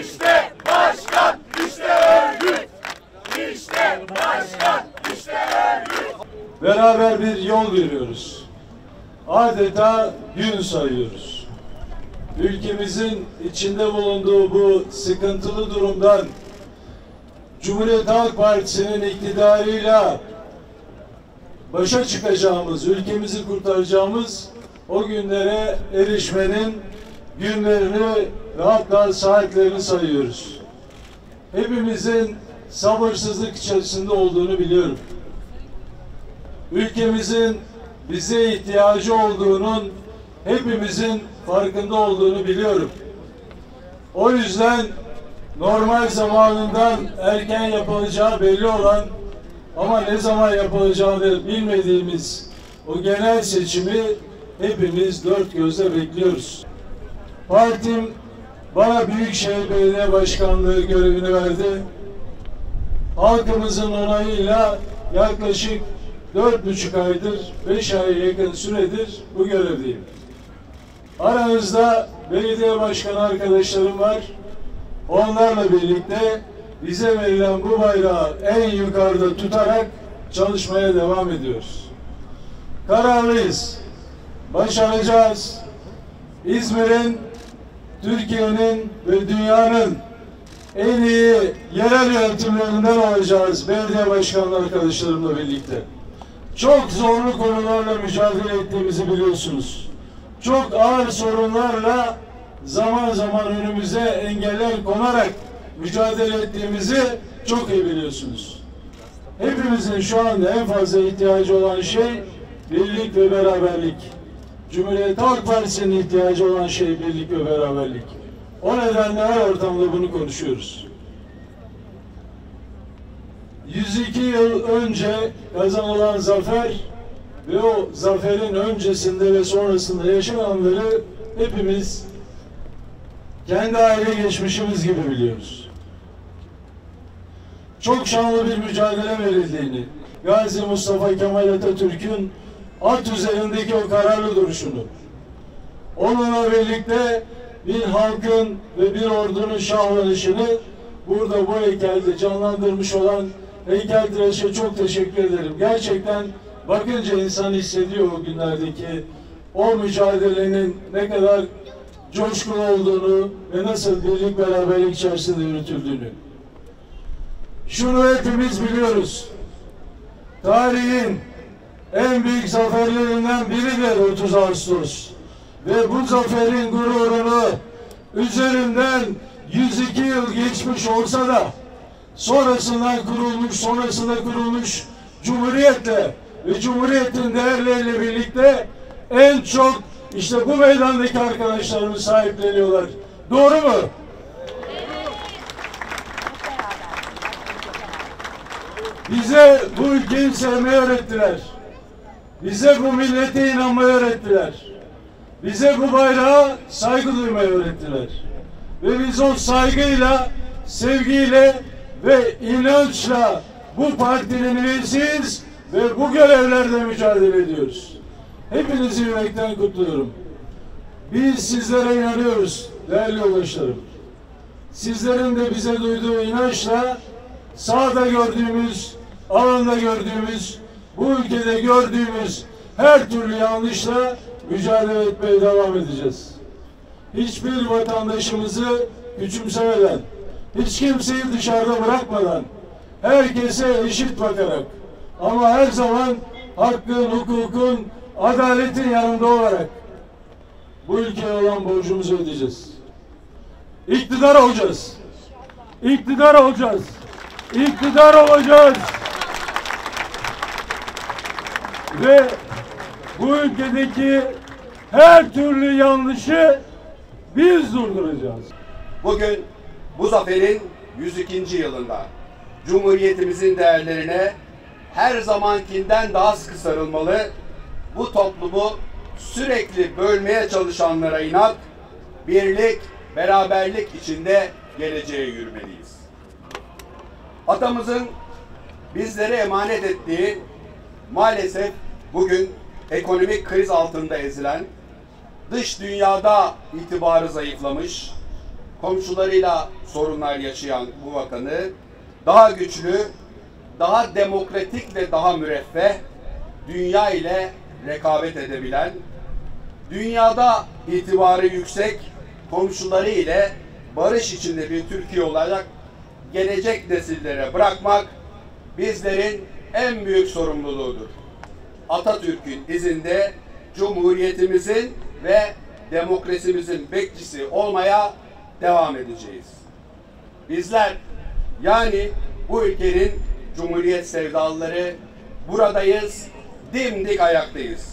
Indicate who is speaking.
Speaker 1: İşte başkan, işte örgüt. İşte başkan, işte örgüt.
Speaker 2: Beraber bir yol yürüyoruz. Adeta gün sayıyoruz. Ülkemizin içinde bulunduğu bu sıkıntılı durumdan Cumhuriyet Halk Partisi'nin iktidarıyla başa çıkacağımız, ülkemizi kurtaracağımız o günlere erişmenin günlerini ve hatta saatlerini sayıyoruz. Hepimizin sabırsızlık içerisinde olduğunu biliyorum. Ülkemizin bize ihtiyacı olduğunun hepimizin farkında olduğunu biliyorum. O yüzden normal zamanından erken yapılacağı belli olan ama ne zaman yapılacağını bilmediğimiz o genel seçimi hepimiz dört gözle bekliyoruz. Partim bana Büyükşehir Belediye Başkanlığı görevini verdi. Halkımızın onayıyla yaklaşık dört buçuk aydır, beş aya yakın süredir bu görevdeyim. Aranızda belediye başkanı arkadaşlarım var. Onlarla birlikte bize verilen bu bayrağı en yukarıda tutarak çalışmaya devam ediyoruz. Kararlıyız. Başaracağız. İzmir'in, Türkiye'nin ve dünyanın en iyi yerel yönetimlerinden olacağız belediye başkanı arkadaşlarımla birlikte. Çok zorlu konularla mücadele ettiğimizi biliyorsunuz. Çok ağır sorunlarla zaman zaman önümüze engeller konarak mücadele ettiğimizi çok iyi biliyorsunuz. Hepimizin şu anda en fazla ihtiyacı olan şey birlik ve beraberlik. Cumhuriyet Halk Partisi'nin ihtiyacı olan şey birlik ve beraberlik. O nedenle her ortamda bunu konuşuyoruz. 102 yıl önce kazanılan zafer ve o zaferin öncesinde ve sonrasında yaşananları hepimiz kendi aile geçmişimiz gibi biliyoruz. Çok şanlı bir mücadele verildiğini, Gazi Mustafa Kemal Atatürk'ün at üzerindeki o kararlı duruşunu, onunla birlikte bir halkın ve bir ordunun şahlanışını burada bu heykelde canlandırmış olan heykeltıraşa çok teşekkür ederim. Gerçekten bakınca insan hissediyor o günlerdeki o mücadelenin ne kadar coşkun olduğunu ve nasıl birlik beraberlik içerisinde yürütüldüğünü. Şunu hepimiz biliyoruz. Tarihin en büyük zaferlerinden biridir 30 Ağustos. Ve bu zaferin gururunu üzerinden 102 yıl geçmiş olsa da sonrasından kurulmuş, sonrasında kurulmuş Cumhuriyet'le ve Cumhuriyet'in değerleriyle birlikte en çok işte bu meydandaki arkadaşlarımız sahipleniyorlar. Doğru mu? Bize bu ülkeyi sevmeyi öğrettiler. Bize bu millete inanmayı öğrettiler. Bize bu bayrağa saygı duymayı öğrettiler. Ve biz o saygıyla, sevgiyle ve inançla bu partinin üyesiyiz ve bu görevlerde mücadele ediyoruz. Hepinizi yürekten kutluyorum. Biz sizlere inanıyoruz değerli yoldaşlarım. Sizlerin de bize duyduğu inançla sahada gördüğümüz, alanda gördüğümüz, bu ülkede gördüğümüz her türlü yanlışla mücadele etmeye devam edeceğiz. Hiçbir vatandaşımızı küçümsemeden, hiç kimseyi dışarıda bırakmadan, herkese eşit bakarak ama her zaman hakkın, hukukun, adaletin yanında olarak bu ülkeye olan borcumuzu ödeyeceğiz. İktidar olacağız. İktidar olacağız. İktidar olacağız. Ve bu ülkedeki her türlü yanlışı biz durduracağız.
Speaker 3: Bugün bu zaferin 102. yılında Cumhuriyetimizin değerlerine her zamankinden daha sıkı sarılmalı, bu toplumu sürekli bölmeye çalışanlara inat, birlik, beraberlik içinde geleceğe yürümeliyiz. Atamızın bizlere emanet ettiği maalesef bugün ekonomik kriz altında ezilen, dış dünyada itibarı zayıflamış, komşularıyla sorunlar yaşayan bu vatanı daha güçlü, daha demokratik ve daha müreffeh, dünya ile rekabet edebilen, dünyada itibarı yüksek, komşuları ile barış içinde bir Türkiye olarak gelecek nesillere bırakmak bizlerin en büyük sorumluluğudur. Atatürk'ün izinde Cumhuriyetimizin ve demokrasimizin bekçisi olmaya devam edeceğiz. Bizler yani bu ülkenin Cumhuriyet sevdalıları buradayız, dimdik ayaktayız.